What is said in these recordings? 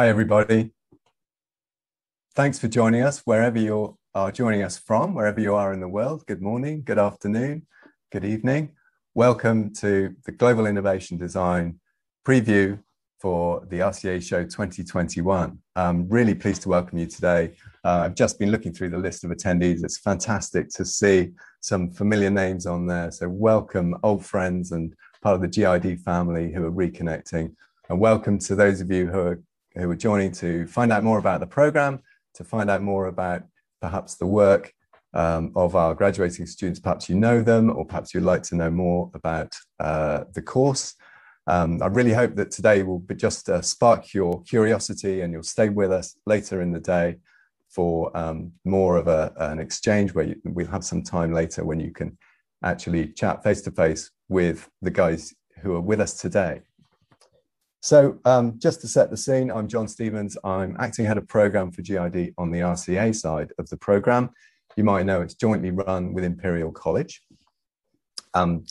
Hi, everybody. Thanks for joining us wherever you are joining us from, wherever you are in the world. Good morning, good afternoon, good evening. Welcome to the Global Innovation Design preview for the RCA Show 2021. I'm really pleased to welcome you today. Uh, I've just been looking through the list of attendees. It's fantastic to see some familiar names on there. So, welcome, old friends and part of the GID family who are reconnecting. And welcome to those of you who are who are joining to find out more about the program, to find out more about perhaps the work um, of our graduating students. Perhaps you know them, or perhaps you'd like to know more about uh, the course. Um, I really hope that today will just uh, spark your curiosity and you'll stay with us later in the day for um, more of a, an exchange where you, we'll have some time later when you can actually chat face to face with the guys who are with us today. So um, just to set the scene, I'm John Stevens. I'm acting head of program for GID on the RCA side of the program. You might know it's jointly run with Imperial College. Um,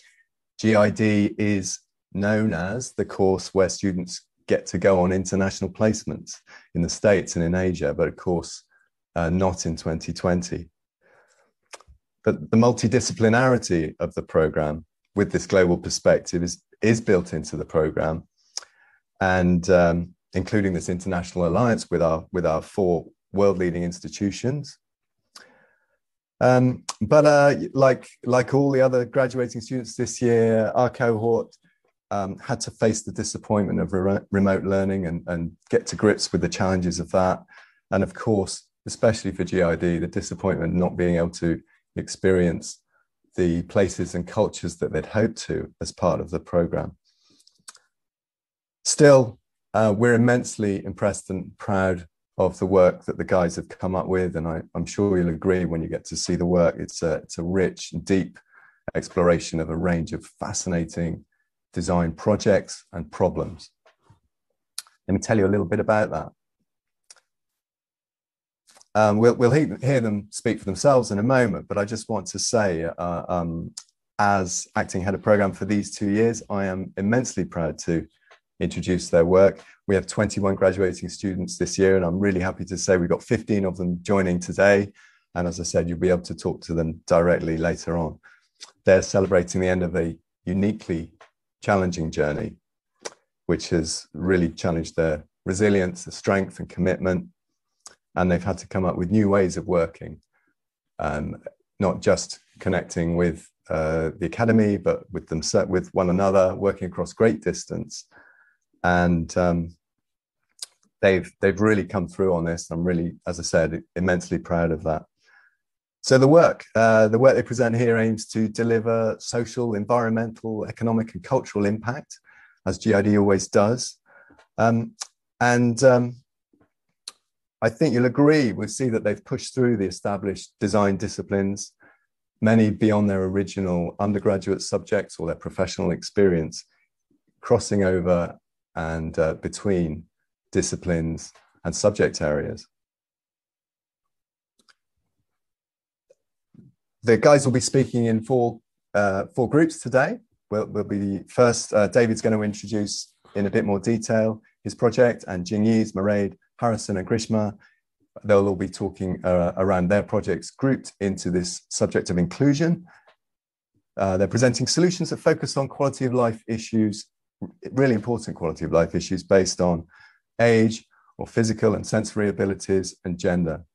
GID is known as the course where students get to go on international placements in the States and in Asia, but of course, uh, not in 2020. But the multidisciplinarity of the program with this global perspective is, is built into the program and um, including this international alliance with our with our four world leading institutions. Um, but uh, like like all the other graduating students this year, our cohort um, had to face the disappointment of re- remote learning and, and get to grips with the challenges of that. And of course, especially for GID, the disappointment not being able to experience the places and cultures that they'd hoped to as part of the program. Still, uh, we're immensely impressed and proud of the work that the guys have come up with, and I, am sure you'll agree when you get to see the work. It's a, it's a rich, deep exploration of a range of fascinating design projects and problems. Let me tell you a little bit about that. Um, we'll, we'll hear, hear, them speak for themselves in a moment, but I just want to say, uh, um, as acting head of program for these two years, I am immensely proud to introduce their work. We have 21 graduating students this year, and I'm really happy to say we've got 15 of them joining today. And as I said, you'll be able to talk to them directly later on. They're celebrating the end of a uniquely challenging journey, which has really challenged their resilience, their strength, and commitment. And they've had to come up with new ways of working, um, not just connecting with uh, the academy, but with them, with one another, working across great distance and um, they've they've really come through on this. I'm really, as I said, immensely proud of that. So the work, uh, the work they present here aims to deliver social, environmental, economic, and cultural impact, as GID always does. Um, and um, I think you'll agree, we'll see that they've pushed through the established design disciplines, many beyond their original undergraduate subjects or their professional experience, crossing over and uh, between disciplines and subject areas. The guys will be speaking in four, uh, four groups today. We'll, we'll be first, uh, David's going to introduce in a bit more detail his project, and Jingyiz, Mairead, Harrison, and Grishma, they'll all be talking uh, around their projects grouped into this subject of inclusion. Uh, they're presenting solutions that focus on quality of life issues really important quality of life issues based on age or physical and sensory abilities and gender.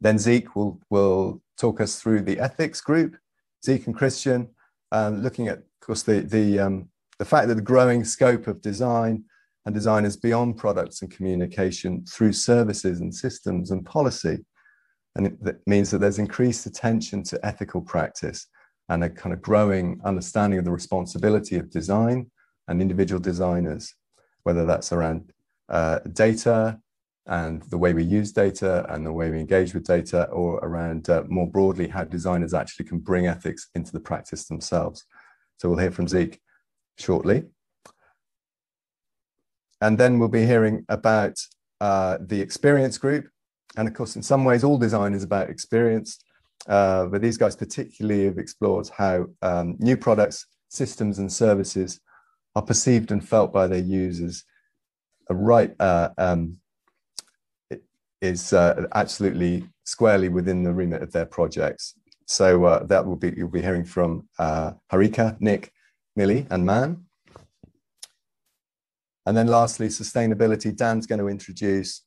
Then Zeke will, will talk us through the ethics group, Zeke and Christian, um, looking at, of course, the, the, um, the fact that the growing scope of design and design is beyond products and communication through services and systems and policy. And it, that means that there's increased attention to ethical practice and a kind of growing understanding of the responsibility of design and individual designers, whether that's around uh, data and the way we use data and the way we engage with data, or around uh, more broadly how designers actually can bring ethics into the practice themselves. So we'll hear from Zeke shortly. And then we'll be hearing about uh, the experience group. And of course, in some ways, all design is about experience. Uh, but these guys particularly have explored how um, new products, systems, and services are perceived and felt by their users right uh, um, is uh, absolutely squarely within the remit of their projects. So uh, that will be you'll be hearing from uh, Harika, Nick, Millie, and Man. And then lastly, sustainability. Dan's going to introduce,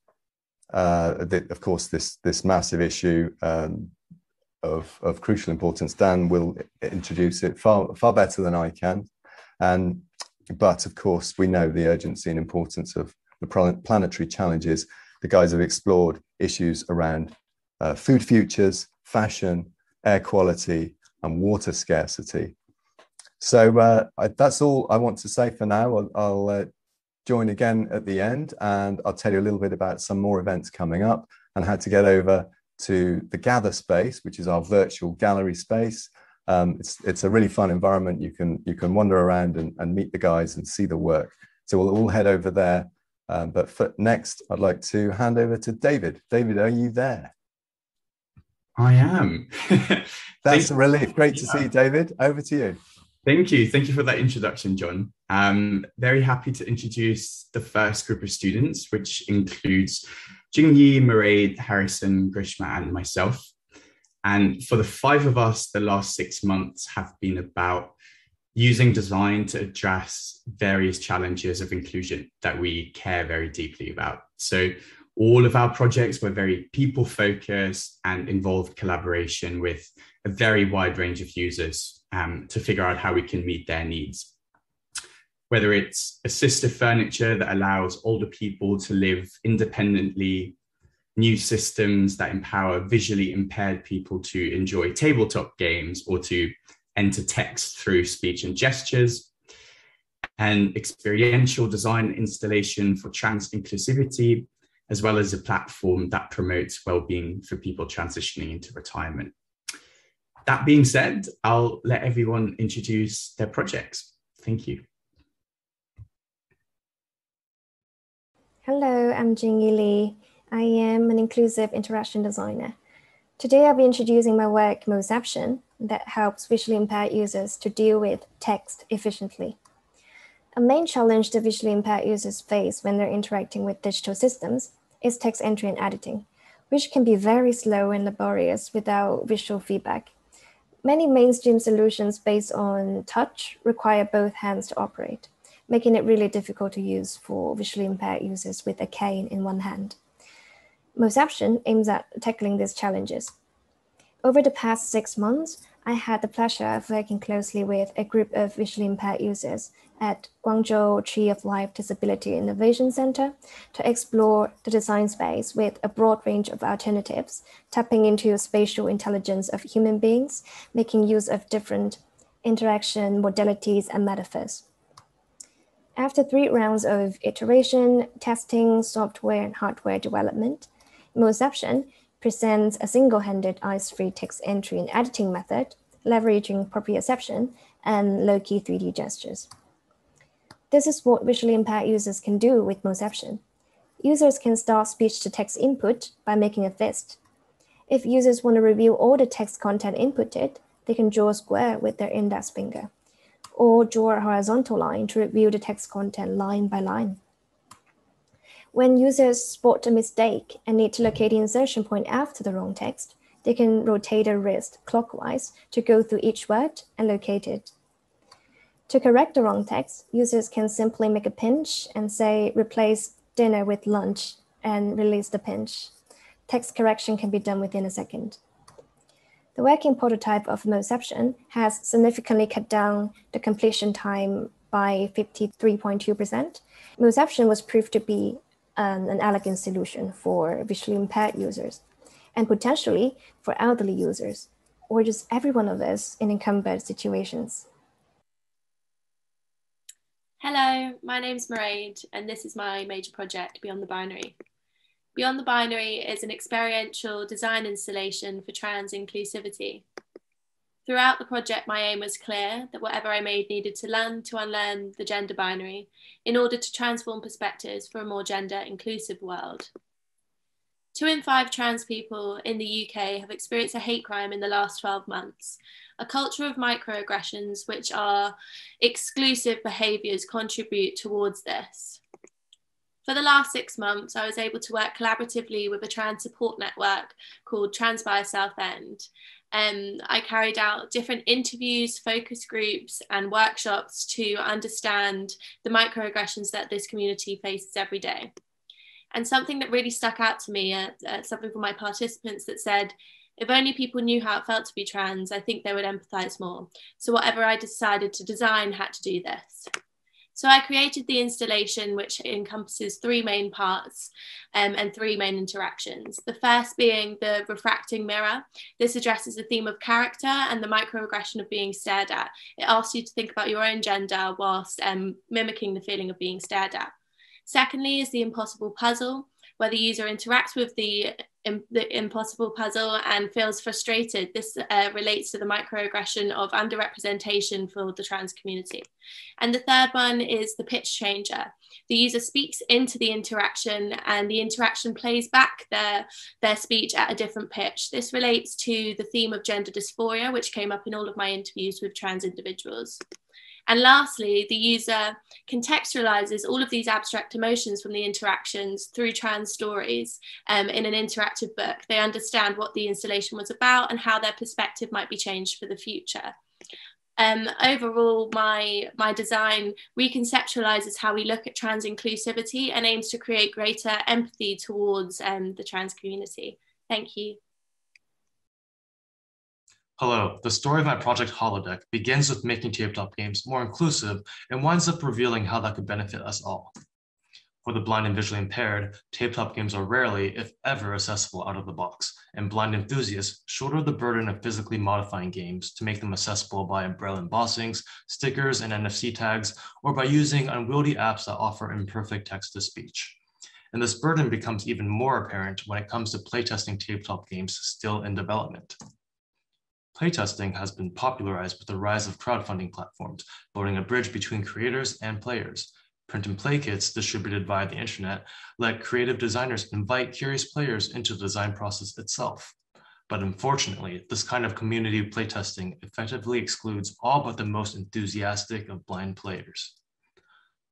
uh, the, of course, this this massive issue um, of of crucial importance. Dan will introduce it far far better than I can, and but of course we know the urgency and importance of the planetary challenges. The guys have explored issues around uh, food futures, fashion, air quality, and water scarcity. So uh, I, that's all I want to say for now. I'll, I'll uh, join again at the end and I'll tell you a little bit about some more events coming up and how to get over to the Gather space, which is our virtual gallery space. Um, it's, it's a really fun environment. You can, you can wander around and, and meet the guys and see the work. So we'll all head over there. Um, but for next, I'd like to hand over to David. David, are you there? I am. That's a relief. Great to see you, David. Over to you. Thank you. Thank you for that introduction, John. I'm very happy to introduce the first group of students, which includes Jingyi, Mairead, Harrison, Grishma, and myself. And for the five of us, the last six months have been about using design to address various challenges of inclusion that we care very deeply about. So all of our projects were very people focused and involved collaboration with a very wide range of users um, to figure out how we can meet their needs. Whether it's assistive furniture that allows older people to live independently, new systems that empower visually impaired people to enjoy tabletop games or to enter text through speech and gestures, and experiential design installation for trans inclusivity as well as a platform that promotes well-being for people transitioning into retirement. That being said, I'll let everyone introduce their projects. Thank you. Hello, I'm Jingyi Lee. I am an inclusive interaction designer. Today I'll be introducing my work Moception that helps visually impaired users to deal with text efficiently. A main challenge that visually impaired users face when they're interacting with digital systems is text entry and editing, which can be very slow and laborious without visual feedback. Many mainstream solutions based on touch require both hands to operate, making it really difficult to use for visually impaired users with a cane in one hand. Moception aims at tackling these challenges. Over the past six months, I had the pleasure of working closely with a group of visually impaired users at Guangzhou Tree of Life Disability Innovation Center to explore the design space with a broad range of alternatives, tapping into spatial intelligence of human beings, making use of different interaction modalities and metaphors. After three rounds of iteration, testing, software, and hardware development, Moception presents a single-handed eyes-free text entry and editing method, leveraging proprioception and low-key 3D gestures. This is what visually impaired users can do with Moception. Users can start speech-to-text input by making a fist. If users want to review all the text content inputted, they can draw a square with their index finger, or draw a horizontal line to review the text content line by line. When users spot a mistake and need to locate the insertion point after the wrong text, they can rotate their wrist clockwise to go through each word and locate it. To correct the wrong text, users can simply make a pinch and say replace dinner with lunch and release the pinch. Text correction can be done within a second. The working prototype of Moception has significantly cut down the completion time by 53.2%. Moception was proved to be an, an elegant solution for visually impaired users and potentially for elderly users or just every one of us in encumbered situations. Hello, my name's Mairead, and this is my major project, Beyond the Binary. Beyond the Binary is an experiential design installation for trans inclusivity. Throughout the project, my aim was clear that whatever I made needed to learn to unlearn the gender binary in order to transform perspectives for a more gender inclusive world. Two in five trans people in the UK have experienced a hate crime in the last 12 months, a culture of microaggressions, which are exclusive behaviours, contribute towards this. For the last six months, I was able to work collaboratively with a trans support network called Transpire Southend. Um, I carried out different interviews, focus groups, and workshops to understand the microaggressions that this community faces every day. And something that really stuck out to me, uh, uh, something from my participants that said, if only people knew how it felt to be trans, I think they would empathize more. So, whatever I decided to design had to do this. So I created the installation, which encompasses three main parts um, and three main interactions. The first being the refracting mirror. This addresses the theme of character and the microaggression of being stared at. It asks you to think about your own gender whilst um, mimicking the feeling of being stared at. Secondly is the impossible puzzle, where the user interacts with the the impossible puzzle and feels frustrated. This uh, relates to the microaggression of underrepresentation for the trans community. And the third one is the pitch changer. The user speaks into the interaction and the interaction plays back their, their speech at a different pitch. This relates to the theme of gender dysphoria, which came up in all of my interviews with trans individuals. And lastly, the user contextualizes all of these abstract emotions from the interactions through trans stories um, in an interactive book. They understand what the installation was about and how their perspective might be changed for the future. Um, overall, my, my design reconceptualizes how we look at trans inclusivity and aims to create greater empathy towards um, the trans community. Thank you. Hello, the story of my project Holodeck begins with making tabletop games more inclusive and winds up revealing how that could benefit us all. For the blind and visually impaired, tabletop games are rarely, if ever, accessible out of the box, and blind enthusiasts shoulder the burden of physically modifying games to make them accessible by braille embossings, stickers, and NFC tags, or by using unwieldy apps that offer imperfect text-to-speech. And this burden becomes even more apparent when it comes to playtesting tabletop games still in development. Playtesting has been popularized with the rise of crowdfunding platforms, building a bridge between creators and players. Print and play kits distributed via the internet let creative designers invite curious players into the design process itself. But unfortunately, this kind of community playtesting effectively excludes all but the most enthusiastic of blind players.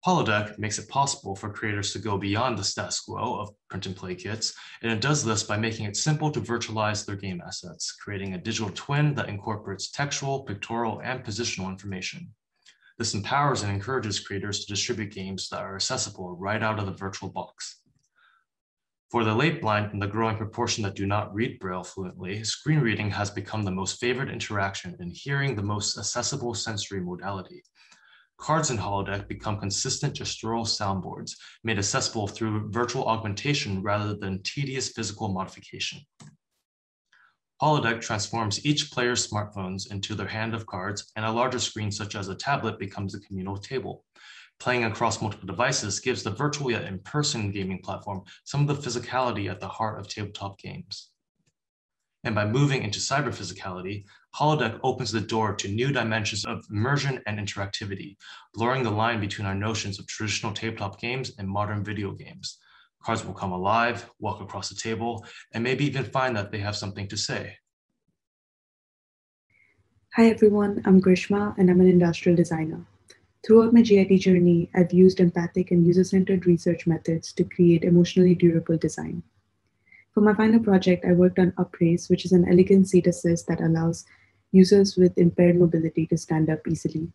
Holodeck makes it possible for creators to go beyond the status quo of print and play kits, and it does this by making it simple to virtualize their game assets, creating a digital twin that incorporates textual, pictorial, and positional information. This empowers and encourages creators to distribute games that are accessible right out of the virtual box. For the late blind and the growing proportion that do not read Braille fluently, screen reading has become the most favored interaction and hearing the most accessible sensory modality. Cards in Holodeck become consistent gestural soundboards made accessible through virtual augmentation rather than tedious physical modification. Holodeck transforms each player's smartphones into their hand of cards, and a larger screen such as a tablet becomes a communal table. Playing across multiple devices gives the virtual yet in-person gaming platform some of the physicality at the heart of tabletop games. And by moving into cyber physicality, Holodeck opens the door to new dimensions of immersion and interactivity, blurring the line between our notions of traditional tabletop games and modern video games. Cards will come alive, walk across the table, and maybe even find that they have something to say. Hi everyone, I'm Grishma and I'm an industrial designer. Throughout my GID journey, I've used empathic and user-centered research methods to create emotionally durable design. For my final project, I worked on Upraise, which is an elegant seat assist that allows users with impaired mobility to stand up easily.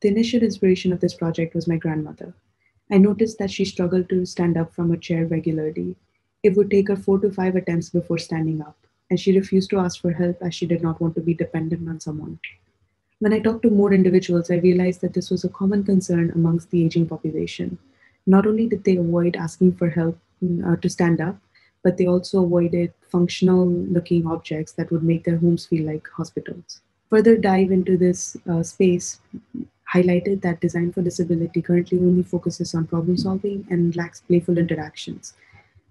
The initial inspiration of this project was my grandmother. I noticed that she struggled to stand up from a chair regularly. It would take her four to five attempts before standing up, and she refused to ask for help as she did not want to be dependent on someone. When I talked to more individuals, I realized that this was a common concern amongst the aging population. Not only did they avoid asking for help uh, to stand up, but they also avoided functional looking objects that would make their homes feel like hospitals. Further dive into this uh, space highlighted that design for disability currently only focuses on problem solving and lacks playful interactions.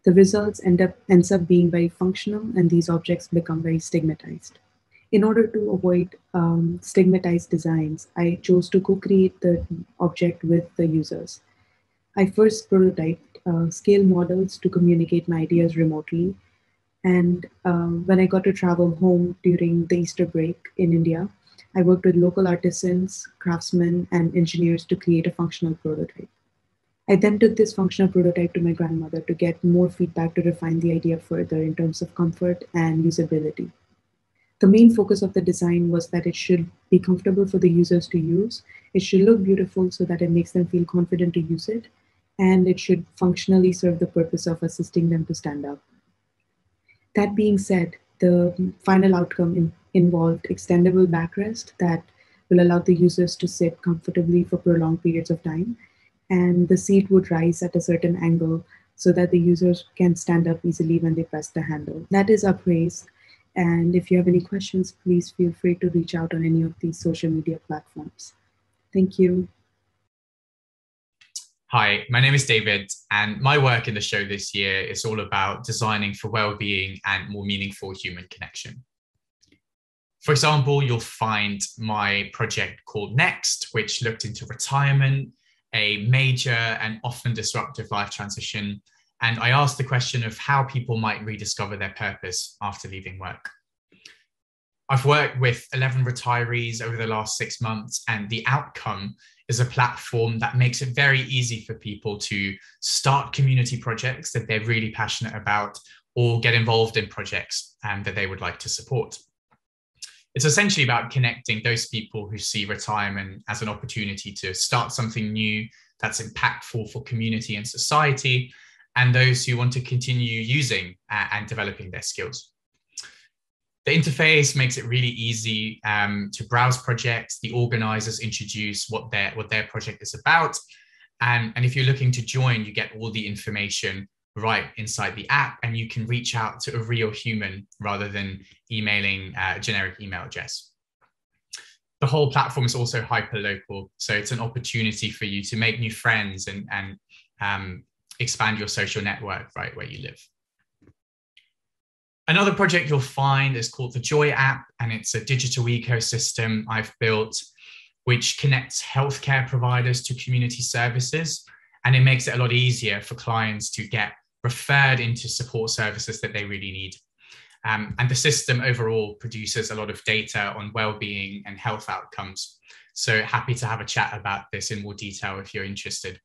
The results end up ends up being very functional and these objects become very stigmatized. In order to avoid um, stigmatized designs, I chose to co-create the object with the users. I first prototyped uh, scale models to communicate my ideas remotely. And um, when I got to travel home during the Easter break in India, I worked with local artisans, craftsmen, and engineers to create a functional prototype. I then took this functional prototype to my grandmother to get more feedback to refine the idea further in terms of comfort and usability. The main focus of the design was that it should be comfortable for the users to use, it should look beautiful so that it makes them feel confident to use it, and it should functionally serve the purpose of assisting them to stand up. That being said, the final outcome in, involved extendable backrest that will allow the users to sit comfortably for prolonged periods of time and the seat would rise at a certain angle so that the users can stand up easily when they press the handle. That is Upraise. And if you have any questions, please feel free to reach out on any of these social media platforms. Thank you. Hi, my name is David, and my work in the show this year is all about designing for well-being and more meaningful human connection. For example, you'll find my project called Next, which looked into retirement a major and often disruptive life transition. And I asked the question of how people might rediscover their purpose after leaving work. I've worked with 11 retirees over the last six months, and the outcome is a platform that makes it very easy for people to start community projects that they're really passionate about or get involved in projects um, that they would like to support it's essentially about connecting those people who see retirement as an opportunity to start something new that's impactful for community and society, and those who want to continue using uh, and developing their skills. The interface makes it really easy um, to browse projects. The organizers introduce what their, what their project is about. And, and if you're looking to join, you get all the information right inside the app and you can reach out to a real human rather than emailing a generic email address. The whole platform is also hyper local. So it's an opportunity for you to make new friends and, and um, expand your social network right where you live. Another project you'll find is called the Joy app, and it's a digital ecosystem I've built which connects healthcare providers to community services. And it makes it a lot easier for clients to get referred into support services that they really need. Um, and the system overall produces a lot of data on well-being and health outcomes. So happy to have a chat about this in more detail if you're interested.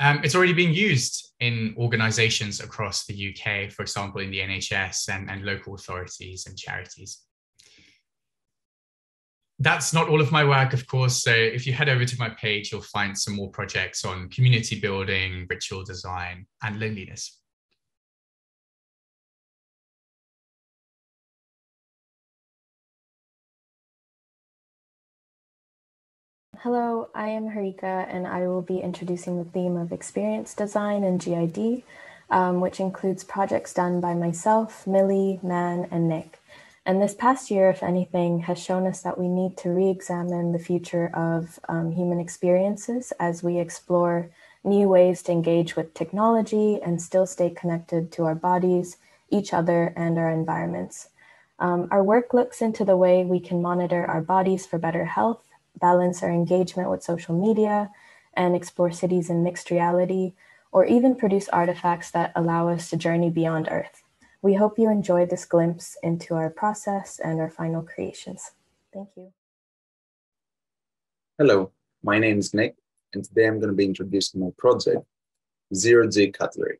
Um, it's already being used in organizations across the UK, for example, in the NHS and, and local authorities and charities that's not all of my work, of course. So if you head over to my page, you'll find some more projects on community building, ritual design, and loneliness. Hello, I am Harika, and I will be introducing the theme of experience design and GID, um, which includes projects done by myself, Millie, Man, and Nick. And this past year, if anything, has shown us that we need to re examine the future of um, human experiences as we explore new ways to engage with technology and still stay connected to our bodies, each other, and our environments. Um, our work looks into the way we can monitor our bodies for better health, balance our engagement with social media, and explore cities in mixed reality, or even produce artifacts that allow us to journey beyond Earth. We hope you enjoy this glimpse into our process and our final creations. Thank you. Hello, my name is Nick, and today I'm going to be introducing my project, Zero G Cutlery.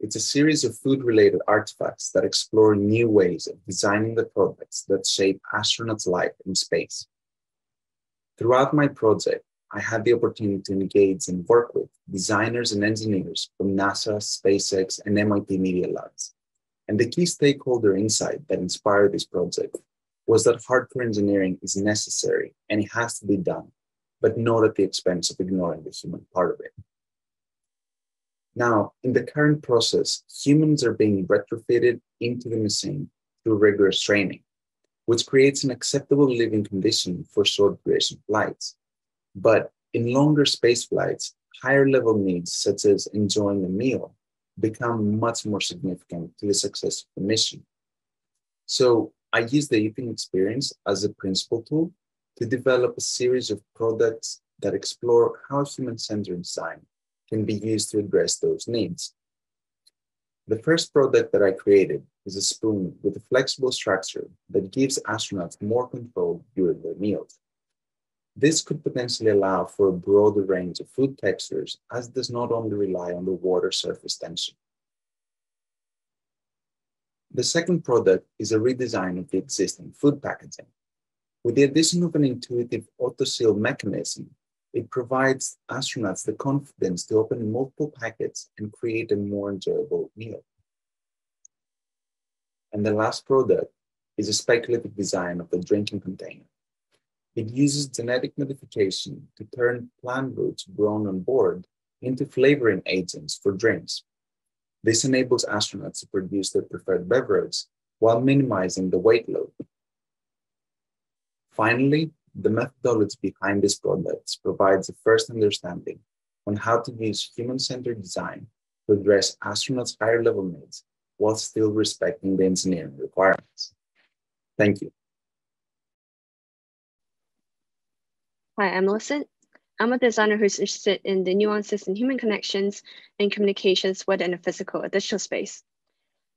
It's a series of food related artifacts that explore new ways of designing the products that shape astronauts' life in space. Throughout my project, I had the opportunity to engage and work with designers and engineers from NASA, SpaceX, and MIT Media Labs and the key stakeholder insight that inspired this project was that hardcore engineering is necessary and it has to be done, but not at the expense of ignoring the human part of it. Now, in the current process, humans are being retrofitted into the machine through rigorous training, which creates an acceptable living condition for short duration flights. But in longer space flights, higher level needs, such as enjoying a meal, become much more significant to the success of the mission. So I use the eating experience as a principal tool to develop a series of products that explore how human-centered design can be used to address those needs. The first product that I created is a spoon with a flexible structure that gives astronauts more control during their meals. This could potentially allow for a broader range of food textures as it does not only rely on the water surface tension. The second product is a redesign of the existing food packaging. With the addition of an intuitive auto-seal mechanism, it provides astronauts the confidence to open multiple packets and create a more enjoyable meal. And the last product is a speculative design of the drinking container. It uses genetic modification to turn plant roots grown on board into flavoring agents for drinks. This enables astronauts to produce their preferred beverage while minimizing the weight load. Finally, the methodology behind these products provides a first understanding on how to use human-centered design to address astronauts' higher level needs while still respecting the engineering requirements. Thank you. Hi, I'm Millicent. I'm a designer who's interested in the nuances in human connections and communications within a physical or digital space.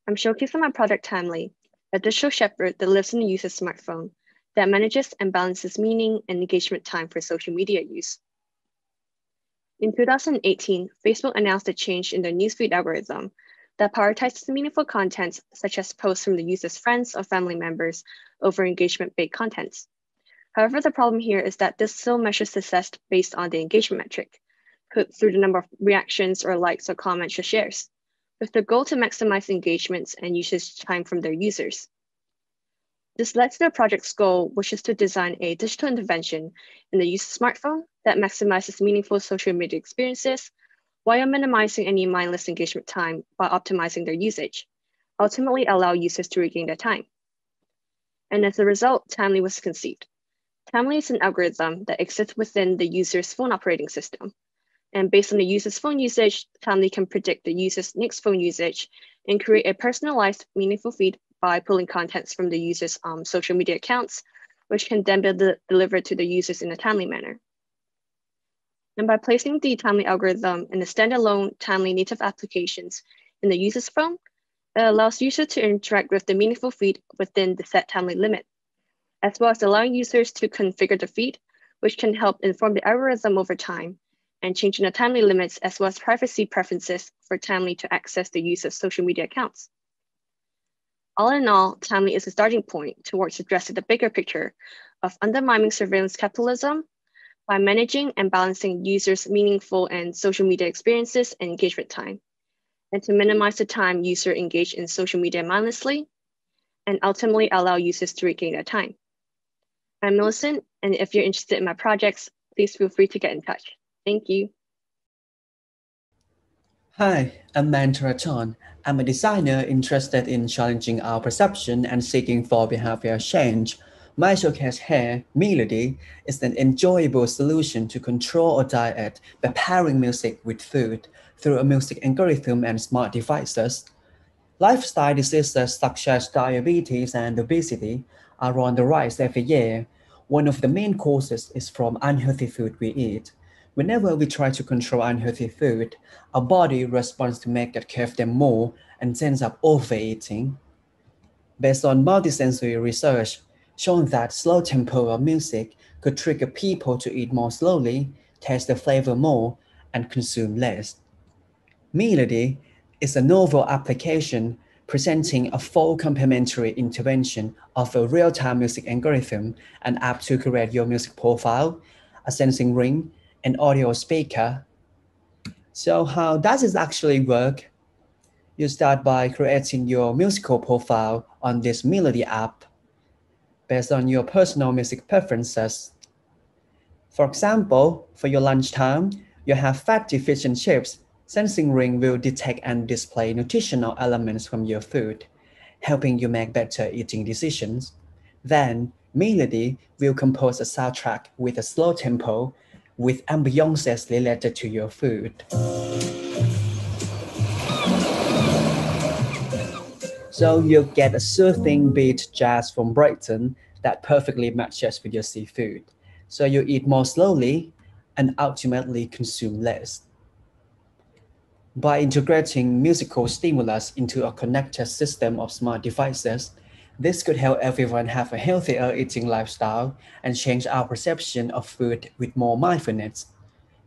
I'm showcasing my product Timely, a digital shepherd that lives in the user's smartphone that manages and balances meaning and engagement time for social media use. In 2018, Facebook announced a change in their newsfeed algorithm that prioritizes meaningful content, such as posts from the user's friends or family members over engagement-based contents. However, the problem here is that this still measures success based on the engagement metric, put through the number of reactions or likes or comments or shares, with the goal to maximize engagements and usage time from their users. This led to the project's goal, which is to design a digital intervention in the user's smartphone that maximizes meaningful social media experiences while minimizing any mindless engagement time by optimizing their usage, ultimately allow users to regain their time. And as a result, Timely was conceived. Timely is an algorithm that exists within the user's phone operating system. And based on the user's phone usage, Timely can predict the user's next phone usage and create a personalized, meaningful feed by pulling contents from the user's um, social media accounts, which can then be de delivered to the users in a timely manner. And by placing the Timely algorithm in the standalone Timely native applications in the user's phone, it allows users to interact with the meaningful feed within the set Timely limit as well as allowing users to configure the feed, which can help inform the algorithm over time and changing the timely limits as well as privacy preferences for Timely to access the user's social media accounts. All in all, Timely is a starting point towards addressing the bigger picture of undermining surveillance capitalism by managing and balancing users' meaningful and social media experiences and engagement time, and to minimize the time user engage in social media mindlessly, and ultimately allow users to regain their time. I'm Millicent, and if you're interested in my projects, please feel free to get in touch. Thank you. Hi, I'm Mantara I'm a designer interested in challenging our perception and seeking for behavior change. Showcase here, Melody, is an enjoyable solution to control a diet by pairing music with food through a music algorithm and smart devices. Lifestyle diseases such as diabetes and obesity are on the rise every year. One of the main causes is from unhealthy food we eat. Whenever we try to control unhealthy food, our body responds to make it crave them more and ends up overeating. Based on multisensory research, showing that slow tempo of music could trigger people to eat more slowly, taste the flavor more, and consume less. Melody is a novel application presenting a full complementary intervention of a real-time music algorithm, an app to create your music profile, a sensing ring, an audio speaker. So how does this actually work? You start by creating your musical profile on this Melody app based on your personal music preferences. For example, for your lunchtime, you have fat-deficient chips Sensing Ring will detect and display nutritional elements from your food, helping you make better eating decisions. Then, Melody will compose a soundtrack with a slow tempo with ambiances related to your food. So you'll get a soothing beat jazz from Brighton that perfectly matches with your seafood. So you eat more slowly and ultimately consume less. By integrating musical stimulus into a connected system of smart devices, This could help everyone have a healthier eating lifestyle and change our perception of food with more mindfulness.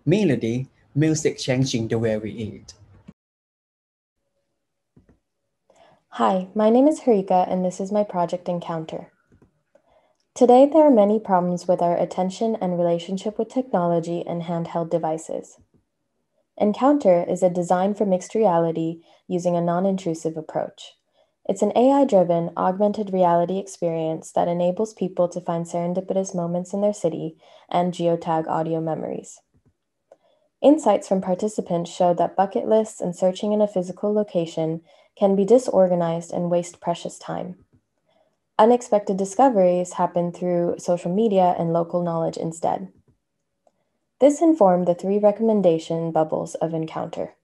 Melody, music changing the way we eat. Hi, my name is Harika and this is my project Encounter. Today, there are many problems with our attention and relationship with technology and handheld devices. Encounter is a design for mixed reality using a non intrusive approach. It's an AI driven, augmented reality experience that enables people to find serendipitous moments in their city and geotag audio memories. Insights from participants showed that bucket lists and searching in a physical location can be disorganized and waste precious time. Unexpected discoveries happen through social media and local knowledge instead. This informed the three recommendation bubbles of Encounter.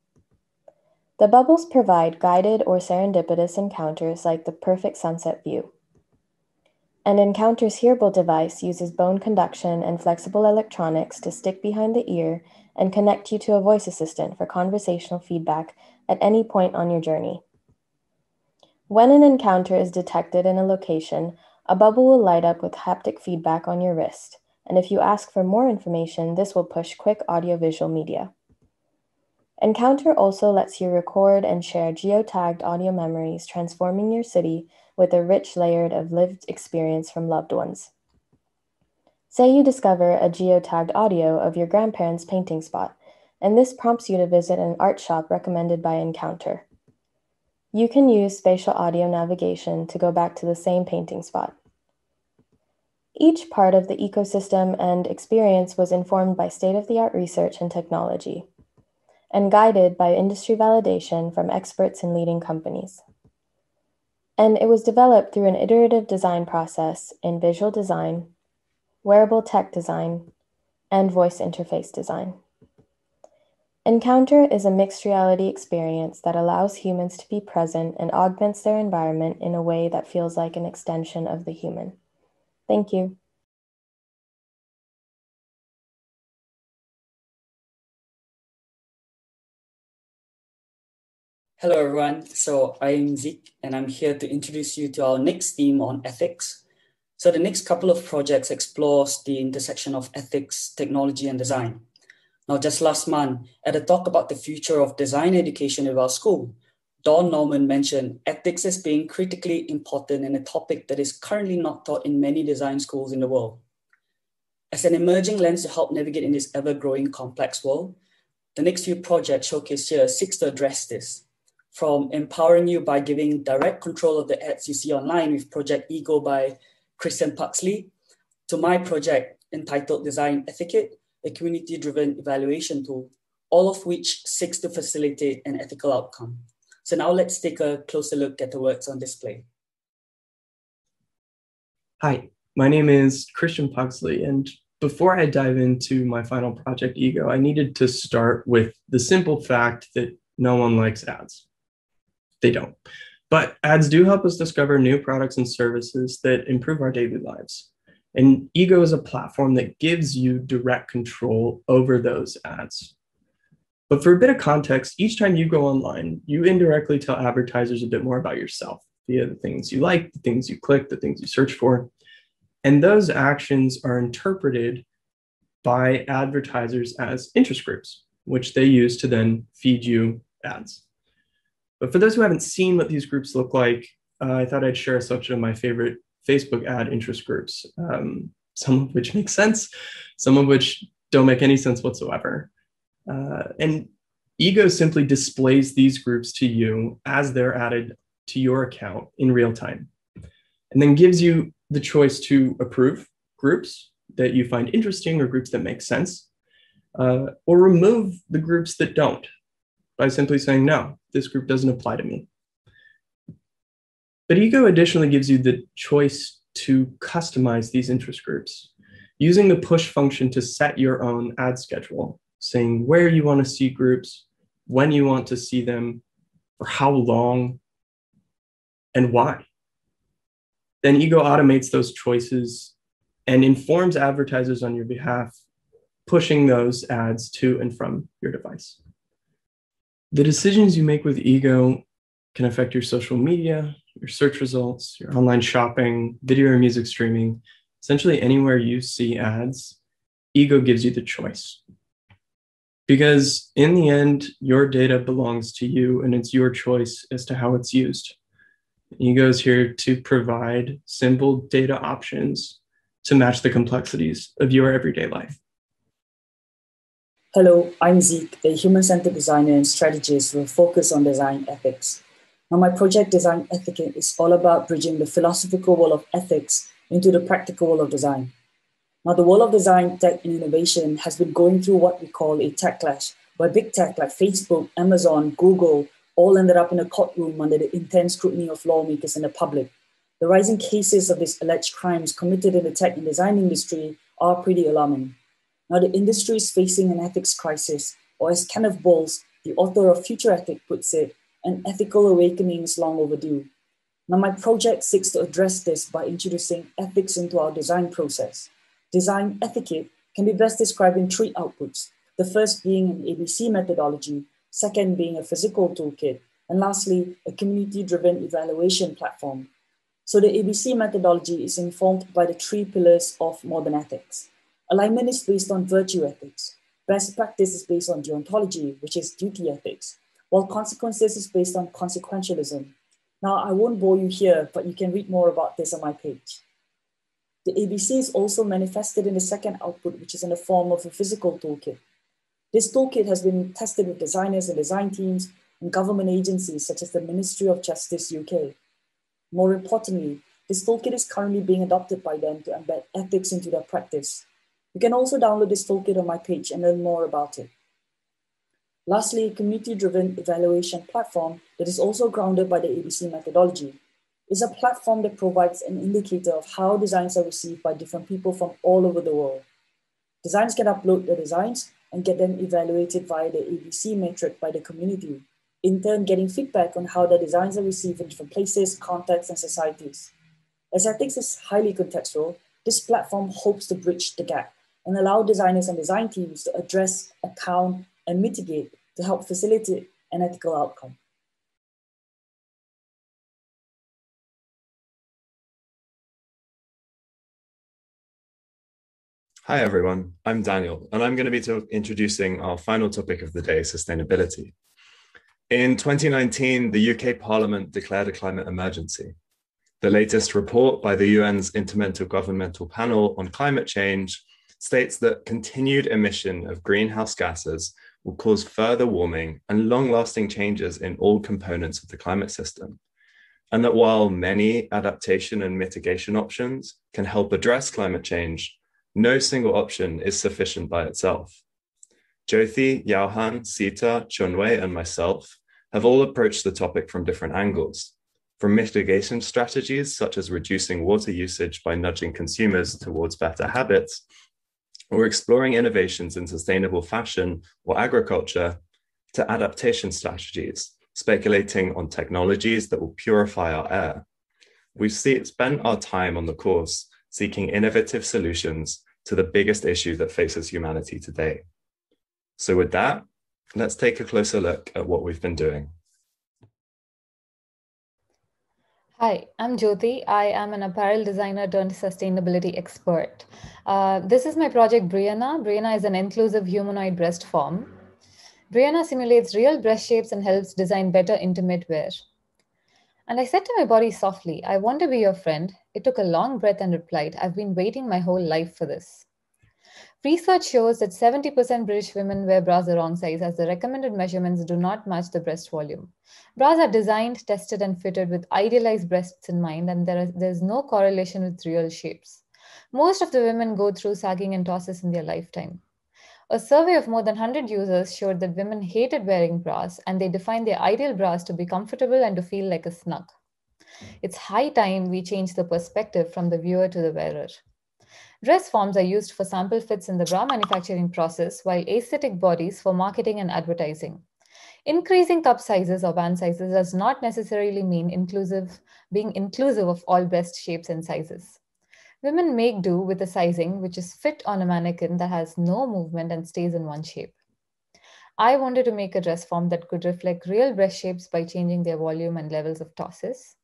The bubbles provide guided or serendipitous encounters like the perfect sunset view. An Encounter's hearable device uses bone conduction and flexible electronics to stick behind the ear and connect you to a voice assistant for conversational feedback at any point on your journey. When an encounter is detected in a location, a bubble will light up with haptic feedback on your wrist, and if you ask for more information, this will push quick audiovisual media. Encounter also lets you record and share geotagged audio memories, transforming your city with a rich layered of lived experience from loved ones. Say you discover a geotagged audio of your grandparents' painting spot, and this prompts you to visit an art shop recommended by Encounter. You can use spatial audio navigation to go back to the same painting spot. Each part of the ecosystem and experience was informed by state of the art research and technology and guided by industry validation from experts in leading companies. And it was developed through an iterative design process in visual design, wearable tech design, and voice interface design. Encounter is a mixed reality experience that allows humans to be present and augments their environment in a way that feels like an extension of the human. Thank you. Hello, everyone. So I'm Zeke, and I'm here to introduce you to our next theme on ethics. So the next couple of projects explores the intersection of ethics, technology, and design. Now, just last month, at a talk about the future of design education at our school, Don Norman mentioned ethics as being critically important and a topic that is currently not taught in many design schools in the world. As an emerging lens to help navigate in this ever-growing complex world, the next few projects showcased here seeks to address this from empowering you by giving direct control of the ads you see online with Project Ego by Christian Pugsley, to my project entitled Design Ethicate, a community driven evaluation tool, all of which seeks to facilitate an ethical outcome. So now let's take a closer look at the works on display. Hi, my name is Christian Pugsley, and before I dive into my final project, Ego, I needed to start with the simple fact that no one likes ads they don't. But ads do help us discover new products and services that improve our daily lives. And Ego is a platform that gives you direct control over those ads. But for a bit of context, each time you go online, you indirectly tell advertisers a bit more about yourself via the things you like, the things you click, the things you search for. And those actions are interpreted by advertisers as interest groups, which they use to then feed you ads. But for those who haven't seen what these groups look like, uh, I thought I'd share a selection of my favorite Facebook ad interest groups, um, some of which make sense, some of which don't make any sense whatsoever. Uh, and Ego simply displays these groups to you as they're added to your account in real time, and then gives you the choice to approve groups that you find interesting or groups that make sense, uh, or remove the groups that don't by simply saying, no, this group doesn't apply to me. But Ego additionally gives you the choice to customize these interest groups using the push function to set your own ad schedule, saying where you want to see groups, when you want to see them, for how long, and why. Then Ego automates those choices and informs advertisers on your behalf, pushing those ads to and from your device the decisions you make with ego can affect your social media, your search results, your mm-hmm. online shopping, video or music streaming, essentially anywhere you see ads, ego gives you the choice. Because in the end, your data belongs to you and it's your choice as to how it's used. Ego is here to provide simple data options to match the complexities of your everyday life. Hello, I'm Zeke, a human-centered designer and strategist with a focus on design ethics. Now, my project Design Ethic is all about bridging the philosophical world of ethics into the practical world of design. Now, the world of design, tech, and innovation has been going through what we call a techlash, where big tech like Facebook, Amazon, Google all ended up in a courtroom under the intense scrutiny of lawmakers and the public. The rising cases of these alleged crimes committed in the tech and design industry are pretty alarming. Now, the industry is facing an ethics crisis, or as Cennydd Bowles, the author of Future Ethic, puts it, an ethical awakening is long overdue. Now, my project seeks to address this by introducing ethics into our design process. Design etiquette can be best described in three outputs. The first being an ABC methodology, second being a physical toolkit, and lastly, a community driven evaluation platform. So, the ABC methodology is informed by the three pillars of modern ethics. Alignment is based on virtue ethics. Best practice is based on deontology, which is duty ethics while consequences is based on consequentialism. Now, I won't bore you here, but you can read more about this on my page. The ABC is also manifested in the second output, which is in the form of a physical toolkit. This toolkit has been tested with designers and design teams and government agencies such as the Ministry of Justice UK. More importantly, this toolkit is currently being adopted by them to embed ethics into their practice. You can also download this toolkit on my page and learn more about it. Lastly, a community-driven evaluation platform that is also grounded by the ABC methodology is a platform that provides an indicator of how designs are received by different people from all over the world. Designs can upload their designs and get them evaluated via the ABC metric by the community, in turn getting feedback on how their designs are received in different places, contexts, and societies. As ethics is highly contextual, this platform hopes to bridge the gap and allow designers and design teams to address, account, and mitigate to help facilitate an ethical outcome. Hi everyone, I'm Daniel, and I'm going to be introducing our final topic of the day, sustainability. In 2019, the UK Parliament declared a climate emergency. The latest report by the UN's Intergovernmental Panel on Climate Change states that continued emission of greenhouse gases will cause further warming and long lasting changes in all components of the climate system. And that while many adaptation and mitigation options can help address climate change, no single option is sufficient by itself. Jyothi, Yaohan, Sita, Chunwei, and myself have all approached the topic from different angles. From mitigation strategies, such as reducing water usage by nudging consumers towards better habits, or exploring innovations in sustainable fashion or agriculture to adaptation strategies, speculating on technologies that will purify our air. We've spent our time on the course seeking innovative solutions to the biggest issue that faces humanity today. So, with that, let's take a closer look at what we've been doing. Hi, I'm Jyothi. I am an apparel designer turned sustainability expert. Uh, this is my project Brianna. Brianna is an inclusive humanoid breast form. Brianna simulates real breast shapes and helps design better intimate wear. And I said to my body softly, I want to be your friend. It took a long breath and replied, I've been waiting my whole life for this. Research shows that 70% British women wear bras the wrong size as the recommended measurements do not match the breast volume. Bras are designed, tested, and fitted with idealized breasts in mind, and there is, there is no correlation with real shapes. Most of the women go through sagging and ptosis in their lifetime. A survey of more than 100 users showed that women hated wearing bras and they defined their ideal bras to be comfortable and to feel like a snug. It's high time we change the perspective from the viewer to the wearer. Dress forms are used for sample fits in the bra manufacturing process, while aesthetic bodies for marketing and advertising. Increasing cup sizes or band sizes does not necessarily mean inclusive, being inclusive of all breast shapes and sizes. Women make do with a sizing which is fit on a mannequin that has no movement and stays in one shape. I wanted to make a dress form that could reflect real breast shapes by changing their volume and levels of ptosis.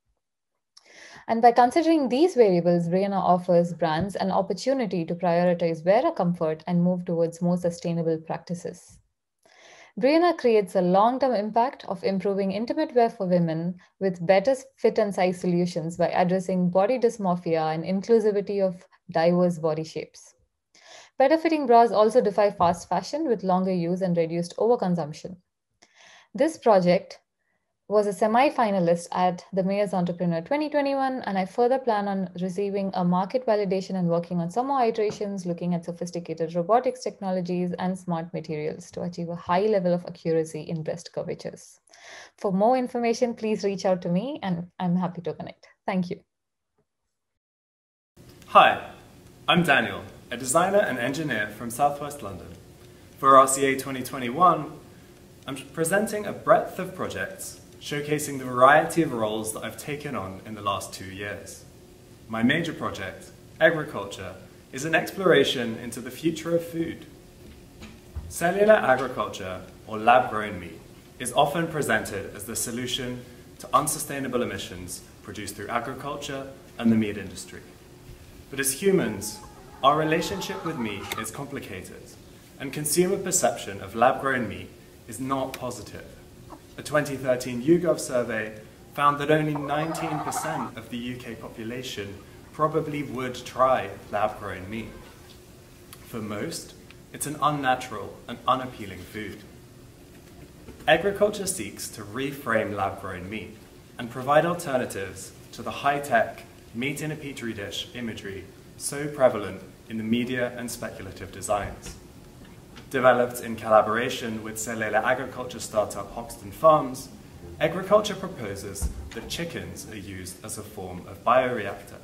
And by considering these variables, Brianna offers brands an opportunity to prioritize wearer comfort and move towards more sustainable practices. Brianna creates a long-term impact of improving intimate wear for women with better fit and size solutions by addressing body dysmorphia and inclusivity of diverse body shapes. Better fitting bras also defy fast fashion with longer use and reduced overconsumption. This project was a semi-finalist at the Mayor's Entrepreneur 2021, and I further plan on receiving a market validation and working on some more iterations, looking at sophisticated robotics technologies and smart materials to achieve a high level of accuracy in breast curvatures. For more information, please reach out to me and I'm happy to connect. Thank you. Hi, I'm Daniel, a designer and engineer from Southwest London. For RCA 2021, I'm presenting a breadth of projects showcasing the variety of roles that I've taken on in the last two years. My major project, Agriculture, is an exploration into the future of food. Cellular agriculture, or lab-grown meat, is often presented as the solution to unsustainable emissions produced through agriculture and the meat industry. But as humans, our relationship with meat is complicated, and consumer perception of lab-grown meat is not positive. A 2013 YouGov survey found that only 19% of the UK population probably would try lab-grown meat. For most, it's an unnatural and unappealing food. Agriculture seeks to reframe lab-grown meat and provide alternatives to the high-tech meat in a petri dish imagery so prevalent in the media and speculative designs developed in collaboration with cellular agriculture startup Hoxton Farms, agriculture proposes that chickens are used as a form of bioreactor.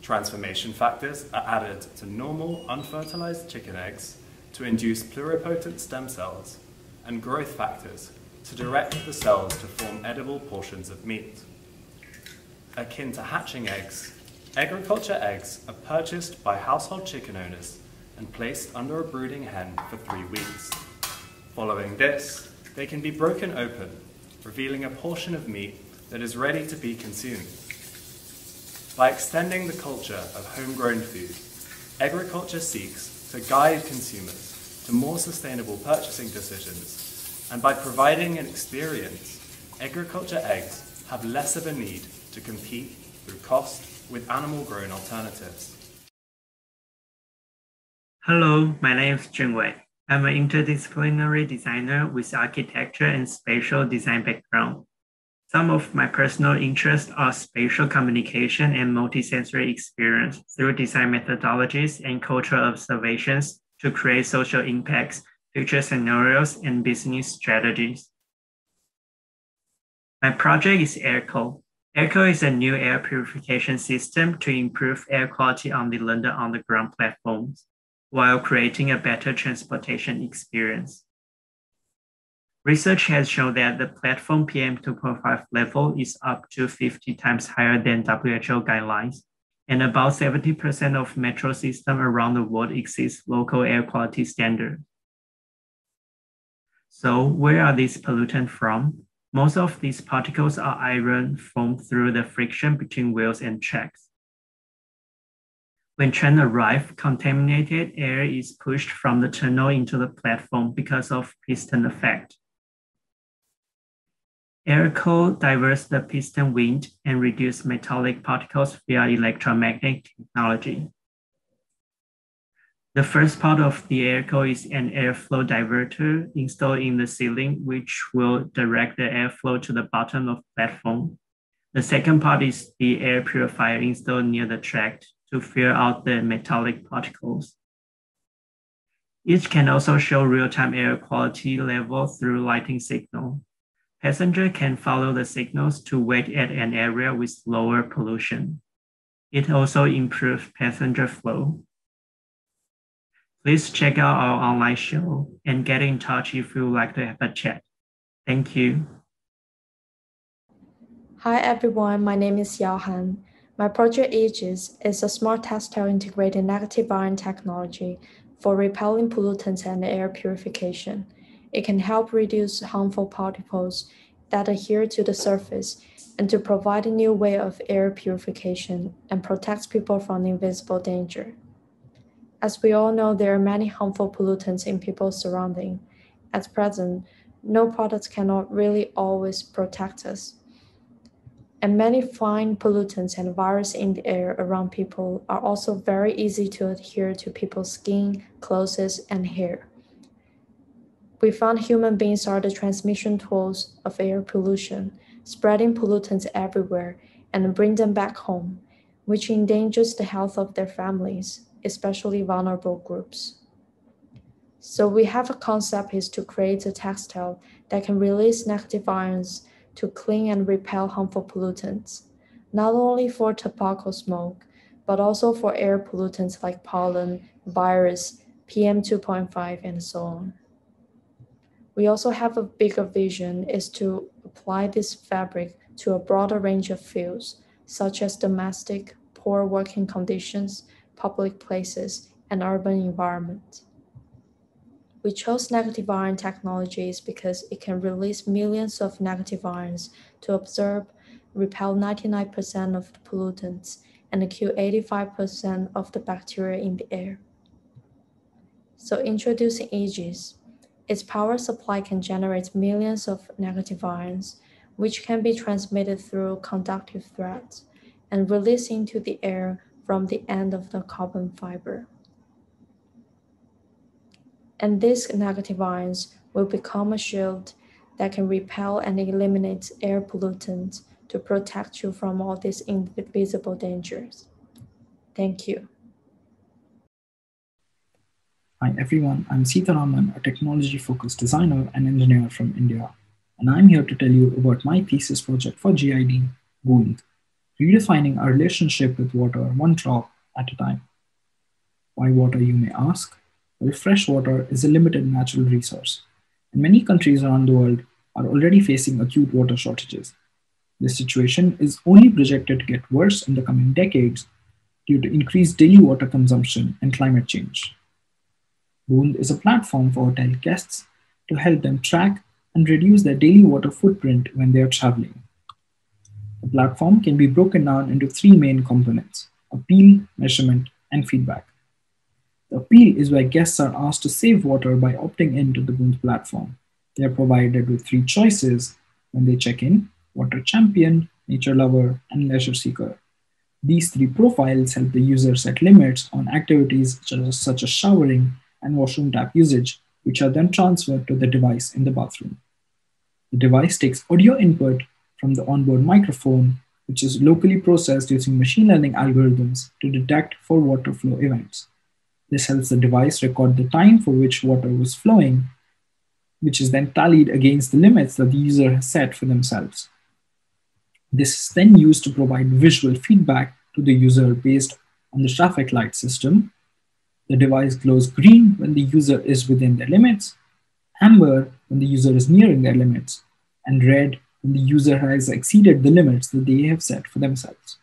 Transformation factors are added to normal unfertilized chicken eggs to induce pluripotent stem cells and growth factors to direct the cells to form edible portions of meat. Akin to hatching eggs, agriculture eggs are purchased by household chicken owners and placed under a brooding hen for three weeks. Following this, they can be broken open, revealing a portion of meat that is ready to be consumed. By extending the culture of homegrown food, agriculture seeks to guide consumers to more sustainable purchasing decisions, and by providing an experience, agriculture eggs have less of a need to compete through cost with animal-grown alternatives. Hello, my name is Jun Wei. I'm an interdisciplinary designer with architecture and spatial design background. Some of my personal interests are spatial communication and multisensory experience through design methodologies and cultural observations to create social impacts, future scenarios, and business strategies. My project is AirCo. AirCo is a new air purification system to improve air quality on the London Underground platforms while creating a better transportation experience. Research has shown that the platform PM2.5 level is up to 50 times higher than WHO guidelines, and about 70% of metro systems around the world exceeds local air quality standards. So where are these pollutants from? Most of these particles are iron formed through the friction between wheels and tracks. When train arrive, contaminated air is pushed from the tunnel into the platform because of piston effect. AirCo diverts the piston wind and reduce metallic particles via electromagnetic technology. The first part of the AirCo is an airflow diverter installed in the ceiling, which will direct the airflow to the bottom of platform. The second part is the air purifier installed near the track to fill out the metallic particles. Each can also show real-time air quality level through lighting signal. Passenger can follow the signals to wait at an area with lower pollution. It also improves passenger flow. Please check out our online show and get in touch if you would like to have a chat. Thank you. Hi everyone, my name is Yao Han. My project Aegis is a smart textile integrating negative ion technology for repelling pollutants and air purification. It can help reduce harmful particles that adhere to the surface and to provide a new way of air purification and protects people from invisible danger. As we all know, there are many harmful pollutants in people's surrounding. At present, no products cannot really always protect us. And many fine pollutants and viruses in the air around people are also very easy to adhere to people's skin, clothes, and hair. We found human beings are the transmission tools of air pollution, spreading pollutants everywhere and bring them back home, which endangers the health of their families, especially vulnerable groups. So we have a concept is to create a textile that can release negative ions to clean and repel harmful pollutants, not only for tobacco smoke, but also for air pollutants like pollen, virus, PM2.5, and so on. We also have a bigger vision is to apply this fabric to a broader range of fields, such as domestic, poor working conditions, public places, and urban environment. We chose negative ion technologies because it can release millions of negative ions to absorb, repel 99% of the pollutants, and kill 85% of the bacteria in the air. So introducing Aegis, its power supply can generate millions of negative ions, which can be transmitted through conductive threads and released into the air from the end of the carbon fiber. And these negative ions will become a shield that can repel and eliminate air pollutants to protect you from all these invisible dangers. Thank you. Hi everyone, I'm Sita Raman, a technology-focused designer and engineer from India, and I'm here to tell you about my thesis project for GID, Boond, redefining our relationship with water one drop at a time. Why water, you may ask? Well, fresh water is a limited natural resource, and many countries around the world are already facing acute water shortages. This situation is only projected to get worse in the coming decades due to increased daily water consumption and climate change. Boond is a platform for hotel guests to help them track and reduce their daily water footprint when they are traveling. The platform can be broken down into three main components appeal, measurement, and feedback. The appeal is where guests are asked to save water by opting into the Boond platform. They are provided with three choices when they check in water champion, nature lover, and leisure seeker. These three profiles help the user set limits on activities such as showering and washroom tap usage, which are then transferred to the device in the bathroom. The device takes audio input from the onboard microphone, which is locally processed using machine learning algorithms to detect for water flow events. This helps the device record the time for which water was flowing, which is then tallied against the limits that the user has set for themselves. This is then used to provide visual feedback to the user based on the traffic light system, the device glows green when the user is within their limits, amber when the user is nearing their limits, and red when the user has exceeded the limits that they have set for themselves.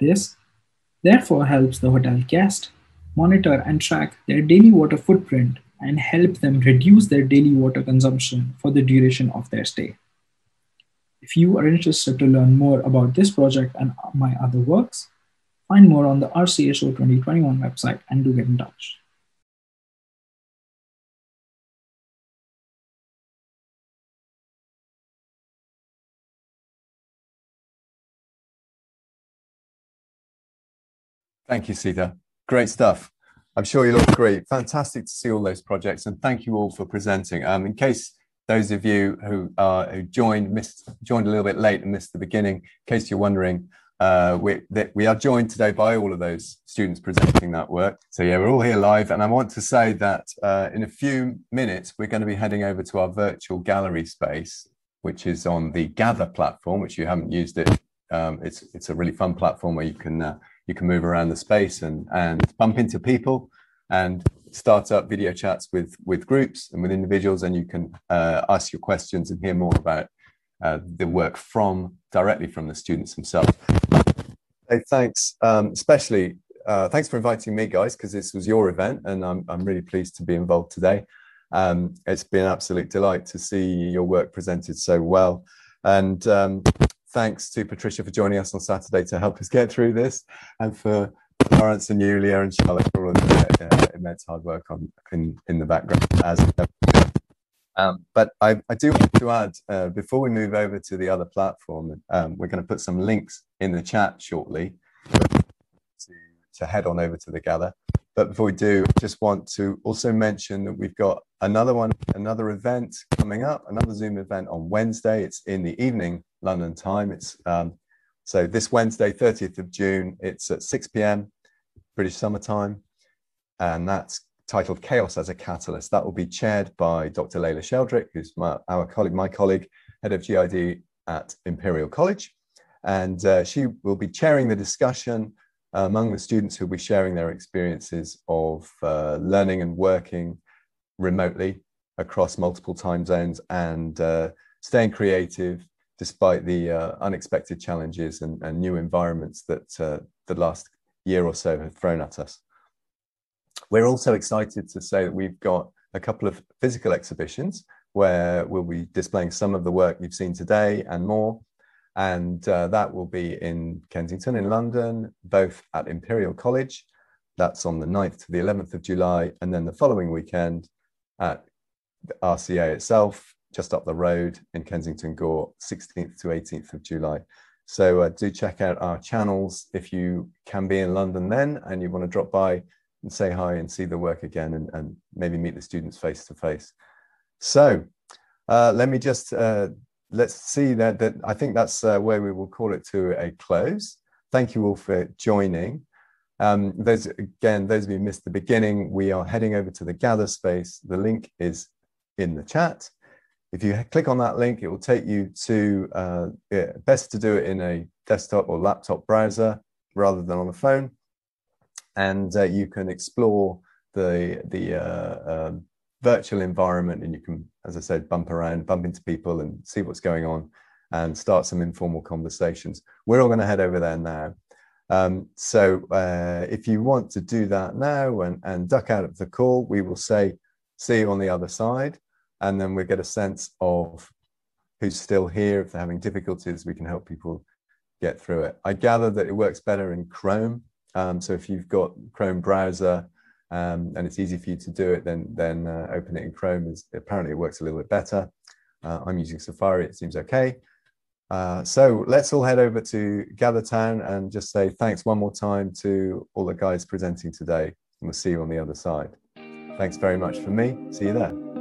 This therefore helps the hotel guest monitor and track their daily water footprint and help them reduce their daily water consumption for the duration of their stay. If you are interested to learn more about this project and my other works, Find more on the RCA Show 2021 website and do get in touch. Thank you, Sita. Great stuff. I'm sure you look great. Fantastic to see all those projects, and thank you all for presenting. Um, in case those of you who, uh, who joined missed joined a little bit late and missed the beginning, in case you're wondering, uh, we, we are joined today by all of those students presenting that work. So yeah, we're all here live. And I want to say that uh, in a few minutes, we're going to be heading over to our virtual gallery space, which is on the Gather platform, which you haven't used it. Um, it's, it's a really fun platform where you can, uh, you can move around the space and, and bump into people and start up video chats with, with groups and with individuals. And you can uh, ask your questions and hear more about uh, the work from directly from the students themselves. Hey, thanks, um, especially uh, thanks for inviting me, guys, because this was your event, and I'm I'm really pleased to be involved today. Um, it's been an absolute delight to see your work presented so well. And um, thanks to Patricia for joining us on Saturday to help us get through this, and for Lawrence and Julia and Charlotte for all of the uh, immense hard work on in, in the background as um, but I, I, do want to add, uh, before we move over to the other platform, um, we're going to put some links in the chat shortly to, to head on over to the Gather. But before we do, I just want to also mention that we've got another one, another event coming up, another Zoom event on Wednesday. It's in the evening, London time. It's um, so this Wednesday, 30th of June, it's at 6 p.m. British summertime. And that's titled Chaos as a Catalyst. That will be chaired by Dr. Leila Sheldrick, who's my, our colleague, my colleague, head of GID at Imperial College. And uh, she will be chairing the discussion among the students who will be sharing their experiences of uh, learning and working remotely across multiple time zones and uh, staying creative despite the uh, unexpected challenges and, and, new environments that uh, the last year or so have thrown at us. We're also excited to say that we've got a couple of physical exhibitions where we'll be displaying some of the work you've seen today and more. And uh, that will be in Kensington in London, both at Imperial College. That's on the 9th to the 11th of July. And then the following weekend at the RCA itself, just up the road in Kensington Gore, 16th to 18th of July. So uh, do check out our channels if you can be in London then and you want to drop by and say hi and see the work again and, and maybe meet the students face to face. So uh, let me just uh, let's see that, that I think that's uh, where we will call it to a close. Thank you all for joining. Um, those again, those of you who missed the beginning, we are heading over to the gather space. The link is in the chat. If you click on that link, it will take you to uh, yeah, best to do it in a desktop or laptop browser rather than on a phone, and uh, you can explore the the uh, um, virtual environment and you can, as I said, bump around, bump into people and see what's going on and start some informal conversations. We're all going to head over there now. Um, so uh, if you want to do that now and, and duck out of the call, we will say, see you on the other side. And then we get a sense of who's still here. If they're having difficulties, we can help people get through it. I gather that it works better in Chrome. Um, so if you've got Chrome browser, um, and it's easy for you to do it, then then uh, open it in Chrome. Is, apparently, it works a little bit better. Uh, I'm using Safari; it seems okay. Uh, so let's all head over to GatherTown and just say thanks one more time to all the guys presenting today, and we'll see you on the other side. Thanks very much for me. See you there.